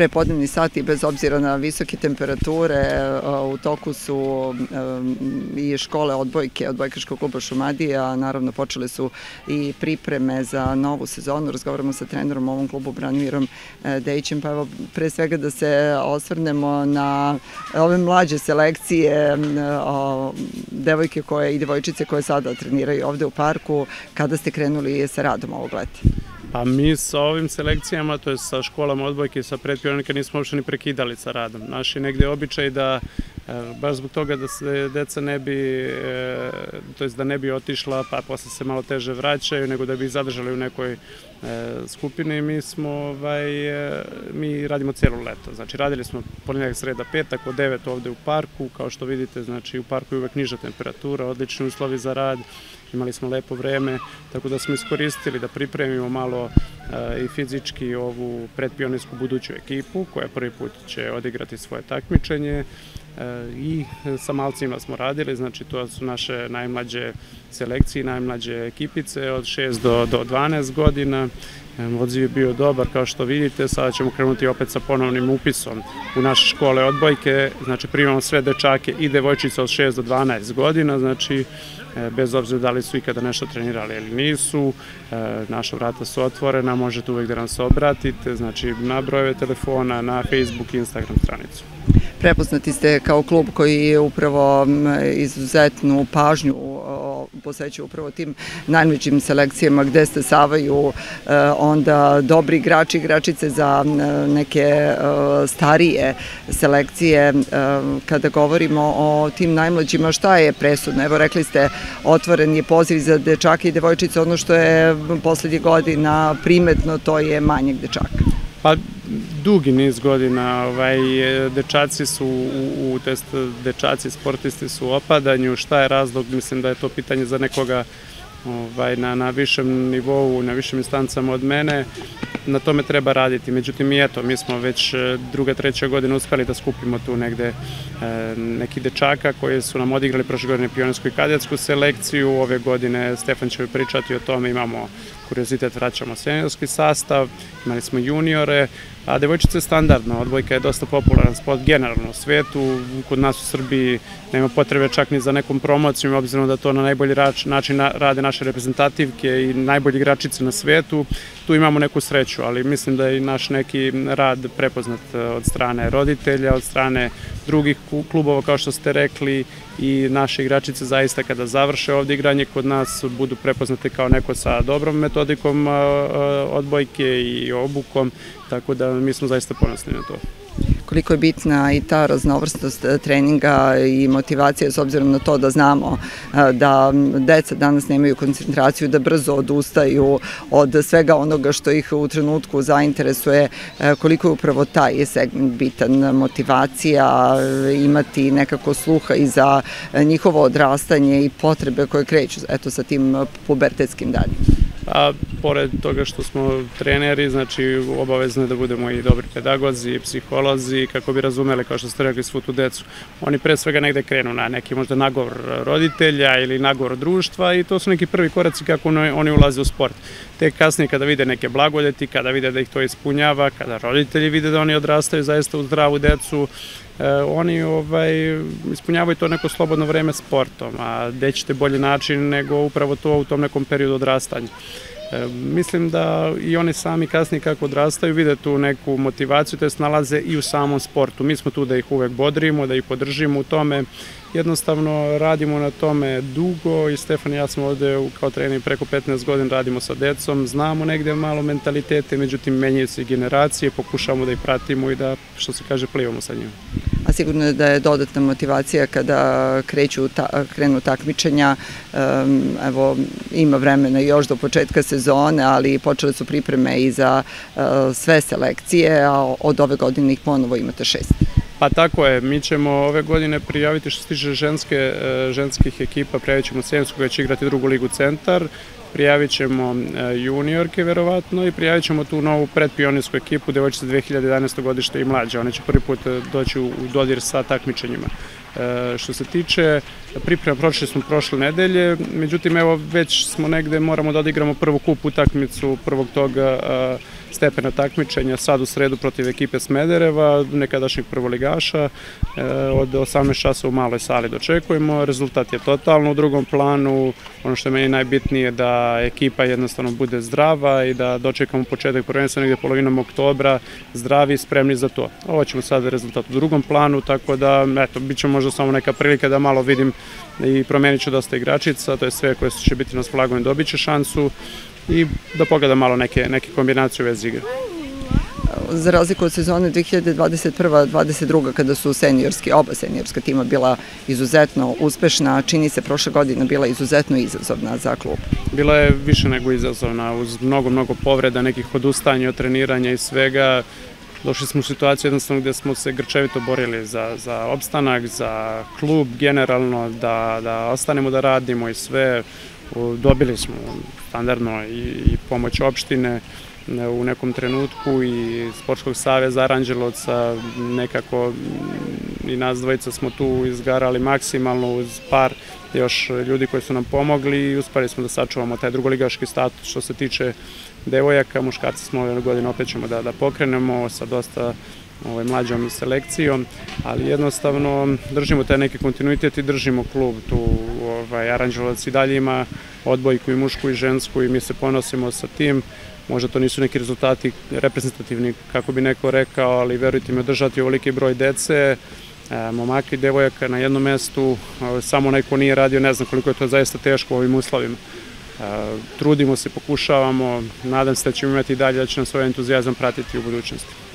prepodnevni sati bez obzira na visoke temperature. U toku su i škole odbojke, odbojkaškog kluba Šumadija, naravno počele su i pripreme za novu sezonu. Razgovaramo sa trenerom ovom klubu Branimirom Dejićem, pa evo pre svega da se osvrnemo na ove mlađe selekcije devojke koje i devojčice koje sada treniraju ovde u parku. Kada ste krenuli sa radom ovog leta? Pa mi sa ovim selekcijama, to je sa školama odbojke i sa predpionika nismo uopšte ni prekidali sa radom. Naš je negde običaj da baš zbog toga da se deca ne bi, e, to jest da ne bi otišla pa posle se malo teže vraćaju, nego da bi ih zadržali u nekoj e, skupini. Mi smo, ovaj, e, mi radimo celo leto. Znači radili smo ponedjeljak, sreda, petak od 9 ovde u parku. Kao što vidite, znači u parku je uvek niža temperatura, odlični uslovi za rad imali smo lepo vreme, tako da smo iskoristili da pripremimo malo i fizički ovu predpionisku buduću ekipu koja prvi put će odigrati svoje takmičenje i sa malcima smo radili, znači to su naše najmlađe selekcije, najmlađe ekipice od 6 do, do 12 godina. Odziv je bio dobar, kao što vidite, sada ćemo krenuti opet sa ponovnim upisom u naše škole odbojke, znači primamo sve dečake i devojčice od 6 do 12 godina, znači bez obzira da li su ikada nešto trenirali ili nisu, naša vrata su otvorena, možete uvek da nam se obratite, znači na brojeve telefona, na Facebook i Instagram stranicu. Prepoznati ste kao klub koji je upravo izuzetnu pažnju posvećuje upravo tim najmlađim selekcijama gde se savaju e, onda dobri igrači, igračice za neke e, starije selekcije. Kada govorimo o tim najmlađima, šta je presudno? Evo rekli ste, otvoren je poziv za dečake i devojčice, ono što je poslednje godina primetno, to je manjeg dečaka. Pa dugi niz godina ovaj, dečaci su u, u test dečaci sportisti su u opadanju. Šta je razlog? Mislim da je to pitanje za nekoga ovaj, na, na višem nivou, na višim instancama od mene, na tome treba raditi. Međutim, i eto, mi smo već e, druga, treća godina uspeli da skupimo tu negde e, neki dečaka koji su nam odigrali prošle godine pionirsku i kadetsku selekciju. Ove godine Stefan će pričati o tome, imamo kuriozitet, vraćamo seniorski sastav, imali smo juniore, a devojčice je standardno, odbojka je dosta popularan sport generalno u svetu, kod nas u Srbiji nema potrebe čak ni za nekom promocijom, obzirom da to na najbolji način rade naše reprezentativke i najbolji igračice na svetu, tu imamo neku sreću, ali mislim da je i naš neki rad prepoznat eh, od strane roditelja, od strane drugih klubova, kao što ste rekli, i naše igračice zaista kada završe ovde igranje kod nas budu prepoznate kao neko sa dobrom metodikom odbojke i obukom, tako da mi smo zaista ponosni na to koliko je bitna i ta raznovrstost e, treninga i motivacija s obzirom na to da znamo e, da deca danas nemaju koncentraciju, da brzo odustaju od svega onoga što ih u trenutku zainteresuje, e, koliko je upravo taj segment bitan, motivacija, imati nekako sluha i za njihovo odrastanje i potrebe koje kreću eto, sa tim pubertetskim danima a pored toga što smo treneri, znači obavezno je da budemo i dobri pedagozi, psiholozi, kako bi razumeli, kao što ste rekli, svu tu decu. Oni pre svega negde krenu na neki možda nagovor roditelja ili nagovor društva i to su neki prvi koraci kako oni ulaze u sport. Tek kasnije kada vide neke blagoljeti, kada vide da ih to ispunjava, kada roditelji vide da oni odrastaju zaista u zdravu decu, oni ovaj, ispunjavaju to neko slobodno vreme sportom, a gde ćete bolji način nego upravo to u tom nekom periodu odrastanja. E, mislim da i oni sami kasnije kako odrastaju vide tu neku motivaciju, to je nalaze i u samom sportu. Mi smo tu da ih uvek bodrimo, da ih podržimo u tome. Jednostavno radimo na tome dugo i Stefan i ja smo ovde kao trener preko 15 godina radimo sa decom, znamo negde malo mentalitete, međutim menjaju se generacije, pokušamo da ih pratimo i da, što se kaže, plivamo sa njima a sigurno je da je dodatna motivacija kada kreću ta, krenu takmičenja. Evo, ima vremena još do početka sezone, ali počele su pripreme i za uh, sve selekcije, a od ove godine ih ponovo imate šest. Pa tako je, mi ćemo ove godine prijaviti što se tiče ženske, e, ženskih ekipa, prijavit ćemo Sjensku koja će igrati drugu ligu centar, prijavit ćemo e, juniorke verovatno i prijavit ćemo tu novu predpionirsku ekipu devojčice 2011. godište i mlađe. One će prvi put e, doći u dodir sa takmičenjima. E, što se tiče priprema, prošli smo prošle nedelje, međutim evo već smo negde, moramo da odigramo prvu kup utakmicu prvog toga e, stepena takmičenja sad u sredu protiv ekipe Smedereva, nekadašnjeg prvoligaša, e, od 18 časa u maloj sali dočekujemo, rezultat je totalno u drugom planu, ono što je meni najbitnije da ekipa jednostavno bude zdrava i da dočekamo početak prvenstva negde polovinom oktobra, zdravi i spremni za to. Ovo ćemo sad rezultat u drugom planu, tako da, eto, bit će možda samo neka prilika da malo vidim i promenit ću dosta igračica, to je sve koje će biti na splagovima dobit će šansu i da pogleda malo neke, neke kombinacije u vezi igre. Za razliku od sezone 2021-2022 kada su seniorski, oba seniorska tima bila izuzetno uspešna, čini se prošle godine bila izuzetno izazovna za klub. Bila je više nego izazovna, uz mnogo, mnogo povreda, nekih odustajanja od treniranja i svega. Došli smo u situaciju jednostavno gde smo se grčevito borili za, za opstanak, za klub generalno, da, da ostanemo da radimo i sve. Dobili smo standardno i, i pomoć opštine e, u nekom trenutku i Sportskog saveza Aranđelovca nekako i nas dvojica smo tu izgarali maksimalno uz par još ljudi koji su nam pomogli i uspali smo da sačuvamo taj drugoligaški status. Što se tiče devojaka, muškarci smo ove godine opet ćemo da, da pokrenemo sa dosta ovaj, mlađom selekcijom, ali jednostavno držimo taj neki kontinuitet i držimo klub tu, ovaj, Aranđelovac i dalje ima odbojku i mušku i žensku i mi se ponosimo sa tim, možda to nisu neki rezultati reprezentativni, kako bi neko rekao, ali verujte mi, održati ovoliki broj dece, momaka i devojaka na jednom mestu, samo onaj ko nije radio ne znam koliko je to zaista teško u ovim uslovima. E, trudimo se, pokušavamo, nadam se da ćemo imati dalje, da će nas ovaj entuzijazam pratiti u budućnosti.